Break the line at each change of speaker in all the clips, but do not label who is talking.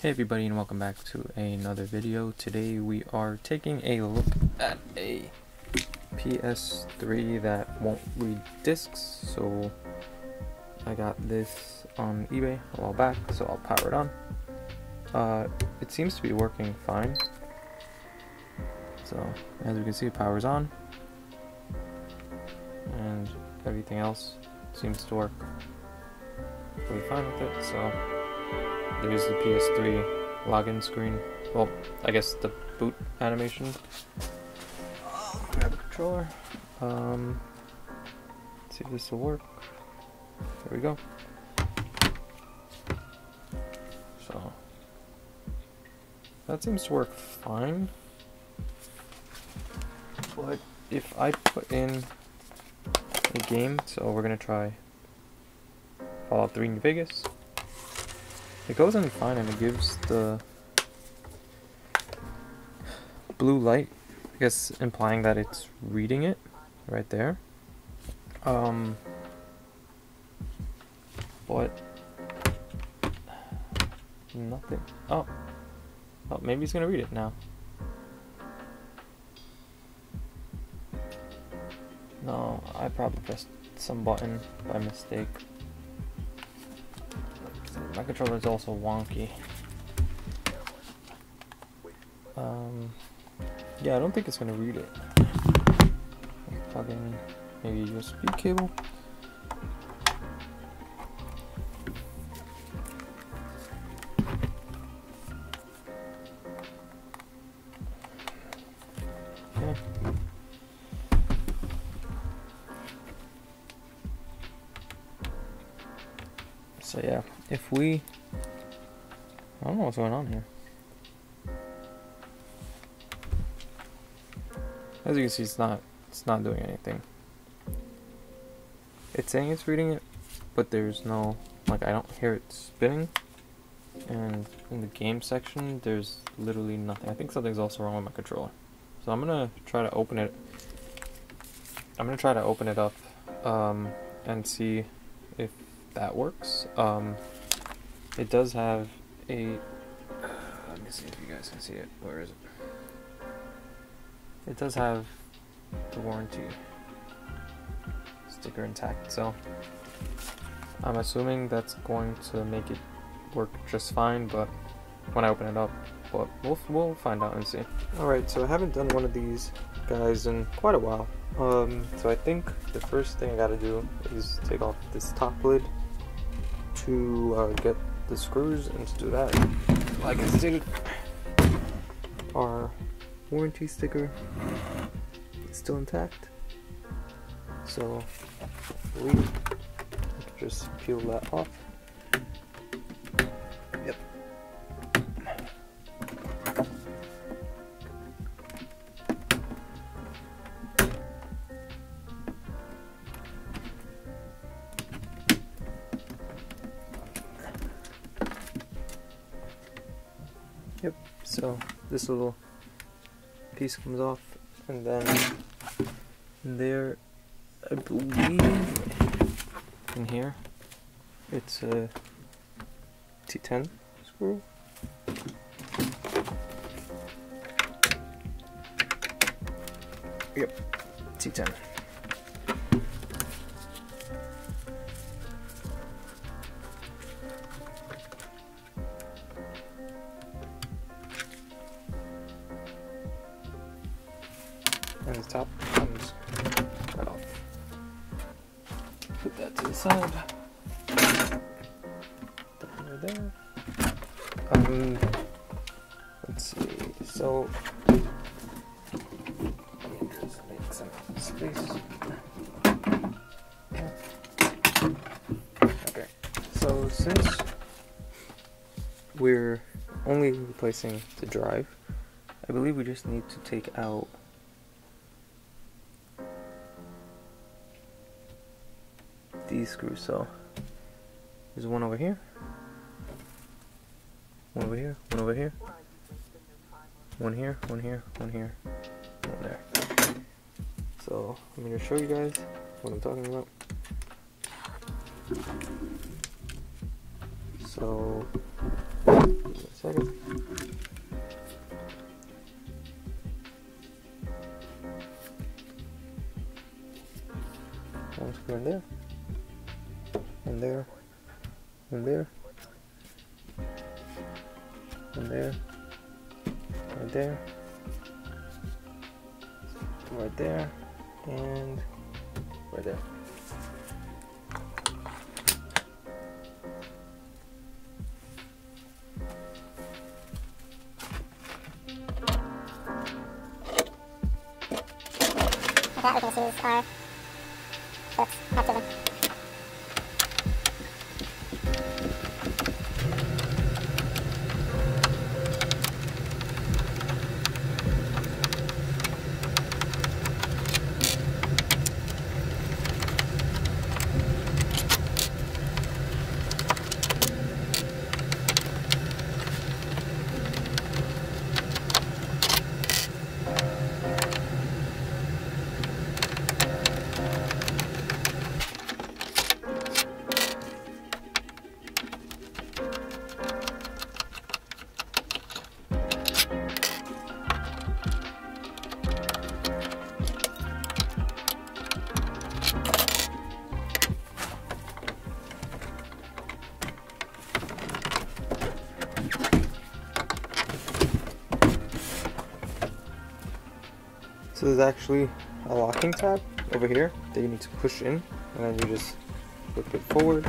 Hey everybody and welcome back to another video. Today we are taking a look at a PS3 that won't read discs. So I got this on eBay a while back, so I'll power it on. Uh, it seems to be working fine. So as we can see, it powers on. And everything else seems to work pretty fine with it. So there's the PS3 login screen. Well, I guess the boot animation. grab the controller. Um, see if this will work. There we go. So that seems to work fine. But if I put in a game, so we're gonna try Fallout 3 New Vegas. It goes in fine and it gives the blue light, I guess implying that it's reading it right there. Um, but nothing. Oh, oh, maybe he's gonna read it now. No, I probably pressed some button by mistake. My controller is also wonky. Um, yeah, I don't think it's gonna read it. Plug in maybe USB cable. If we, I don't know what's going on here. As you can see, it's not, it's not doing anything. It's saying it's reading it, but there's no, like I don't hear it spinning. And in the game section, there's literally nothing. I think something's also wrong with my controller. So I'm gonna try to open it. I'm gonna try to open it up um, and see if that works. Um, it does have a. Uh, let me see if you guys can see it. Where is it? It does have the warranty sticker intact, so I'm assuming that's going to make it work just fine. But when I open it up, but we'll we'll find out and see. All right, so I haven't done one of these guys in quite a while. Um, so I think the first thing I gotta do is take off this top lid to uh, get the screws and to do that, like I stated, our warranty sticker is still intact. So we just peel that off. So this little piece comes off, and then there, I believe, in here, it's a T10 screw. Yep, T10. Top comes right off. Put that to the side. Down there. Um, let's see. So, let me just make some space. Okay. So since we're only replacing the drive, I believe we just need to take out these screws. So there's one over here, one over here, one over here, one here, one here, one here, one there. So I'm gonna show you guys what I'm talking about. So second. One screw in there, and there, and there, and there, right there, right there, and right there.
With that, we can just
there's actually a locking tab over here that you need to push in, and then you just flip it forward,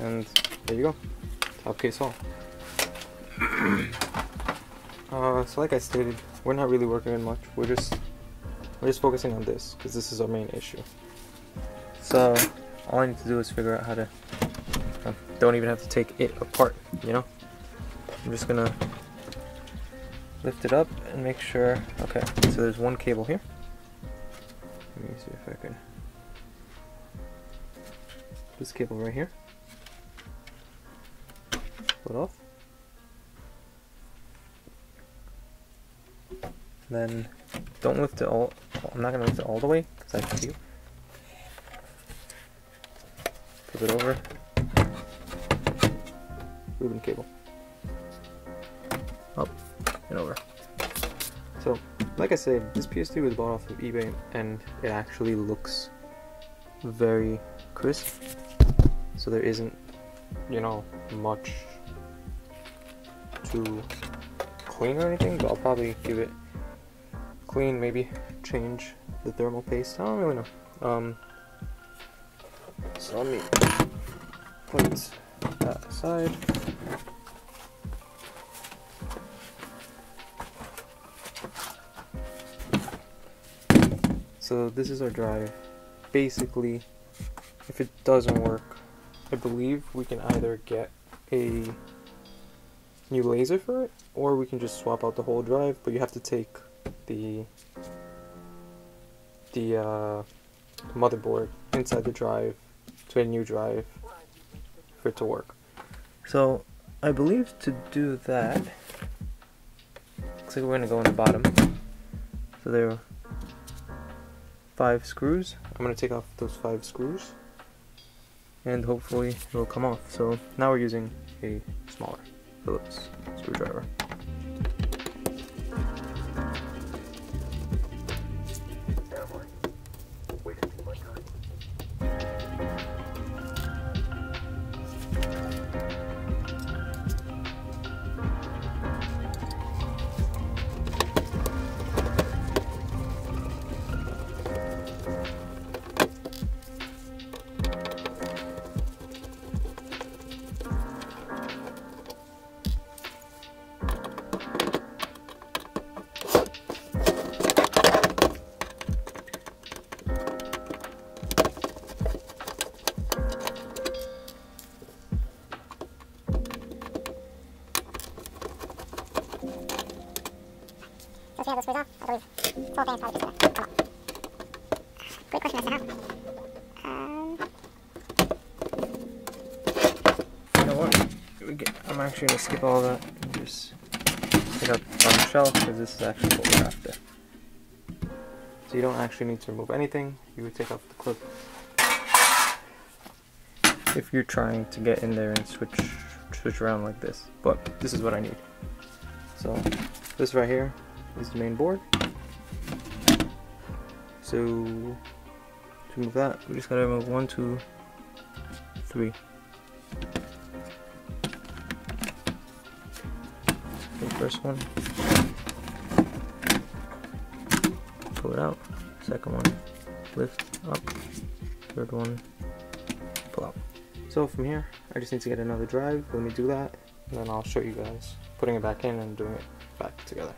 and there you go, top case off. uh, so like I stated, we're not really working on much. We're just we're just focusing on this because this is our main issue. So all I need to do is figure out how to. uh, don't even have to take it apart, you know. I'm just gonna lift it up and make sure. Okay, so there's one cable here. Let me see if I can. This cable right here. Put off. Then don't lift it all. I'm not gonna lift it all the way because I have to. Flip it over. Ribbon cable. Up and over. So, like I said, this PS2 was bought off of eBay and it actually looks very crisp. So there isn't, you know, much to clean or anything, but I'll probably give it clean, maybe change the thermal paste. I don't really know. Um, so let me put that aside. So this is our drive. Basically, if it doesn't work, I believe we can either get a new laser for it, or we can just swap out the whole drive, but you have to take the the uh, motherboard inside the drive to a new drive for it to work. So I believe to do that, looks like we're gonna go in the bottom. So there five screws. I'm gonna take off those five screws and hopefully it'll come off. So now we're using a smaller Phillips screwdriver.
So if you have the screws off, I believe this whole thing is probably just gonna come up. Great question as to how. Um,
You know what? We get- I'm actually gonna skip all that and just take out the shelf because this is actually what we're after. So you don't actually need to remove anything. You would take off the clip. If you're trying to get in there and switch switch around like this, but this is what I need. So this right here is the main board. So to move that, we just gotta move one, two, three. The first one, pull it out. Second one, lift up. Third one, pull out. So from here, I just need to get another drive. Let me do that, and then I'll show you guys putting it back in and doing it back together.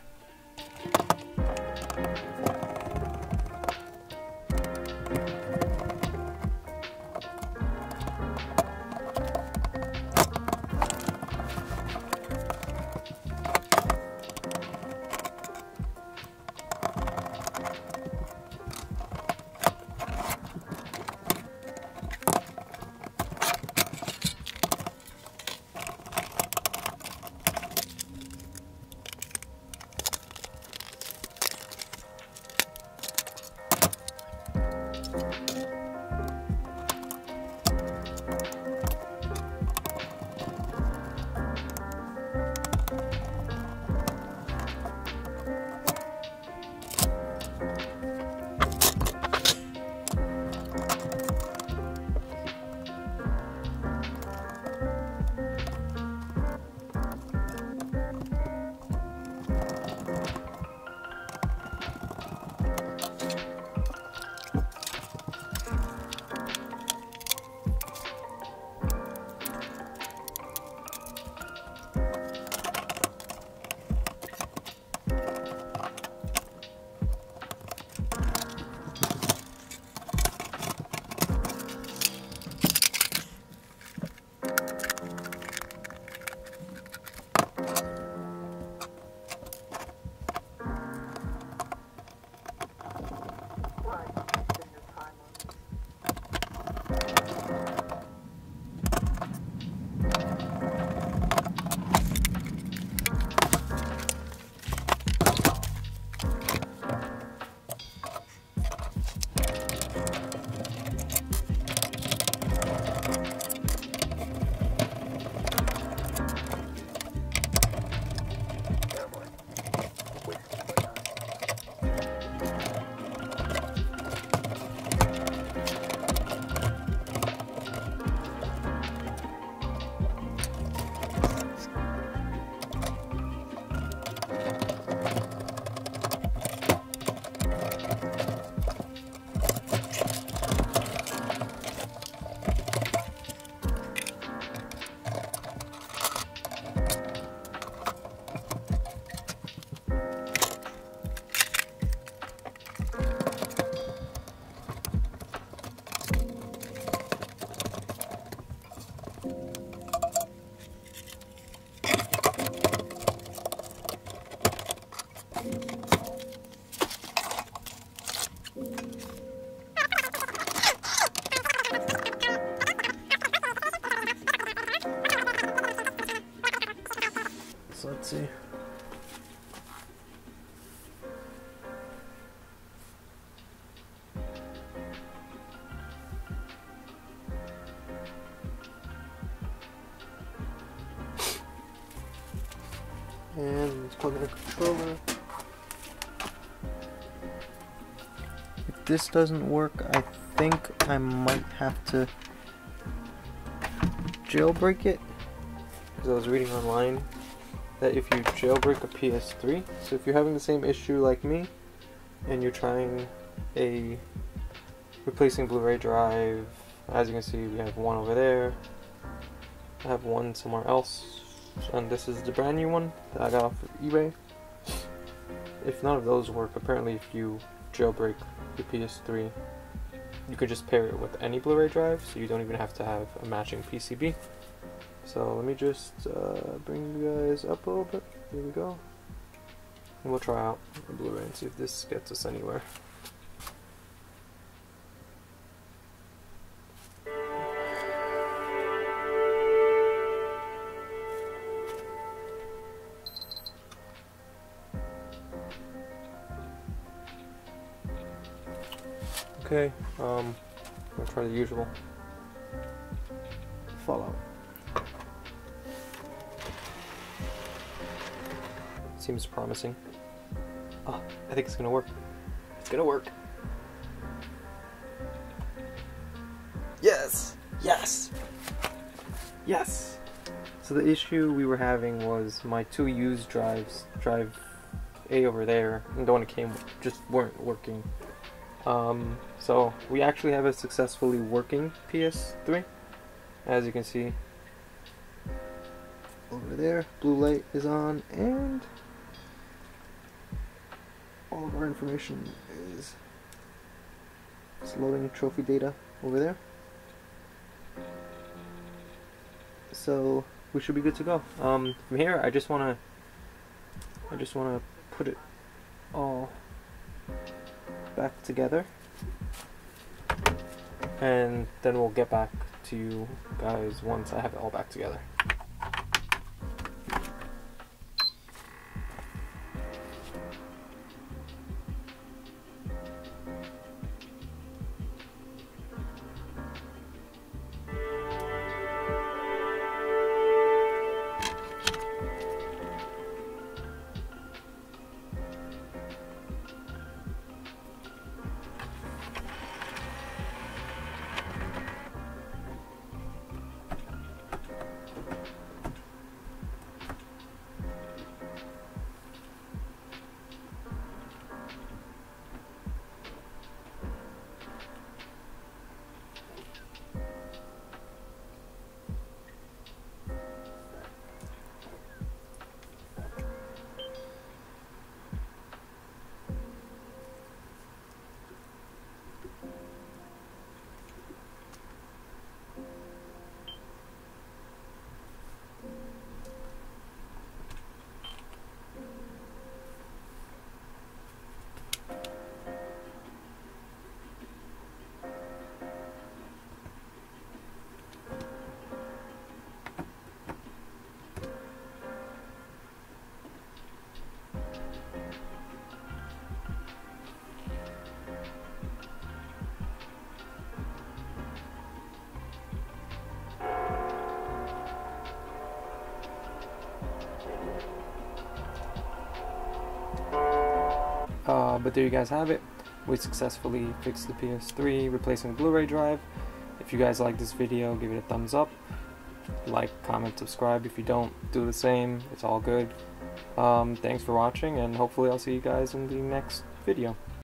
So let's see. And let's plug in the controller. If this doesn't work, I think I might have to jailbreak it. Because I was reading online that if you jailbreak a PS3, so if you're having the same issue like me, and you're trying a replacing Blu-ray drive, as you can see, we have one over there. I have one somewhere else, and this is the brand new one that I got off of eBay. If none of those work, apparently if you jailbreak your PS3, you could just pair it with any Blu-ray drive, so you don't even have to have a matching PCB. So let me just uh, bring you guys up a little bit. Here we go. And we'll try out the Blu-ray and see if this gets us anywhere. for the usual follow. Seems promising. Oh, I think it's gonna work. It's gonna work. Yes! Yes! Yes! So the issue we were having was my two used drives, drive A over there, and the one that came just weren't working. Um, so we actually have a successfully working PS3, as you can see. Over there, blue light is on, and all of our information is it's loading trophy data over there. So we should be good to go. Um, from here, I just wanna, I just wanna put it all back together, and then we'll get back to you guys once I have it all back together. But there you guys have it. We successfully fixed the PS3, replacing the Blu-ray drive. If you guys like this video, give it a thumbs up. Like, comment, subscribe. If you don't, do the same. It's all good. Um, thanks for watching, and hopefully I'll see you guys in the next video.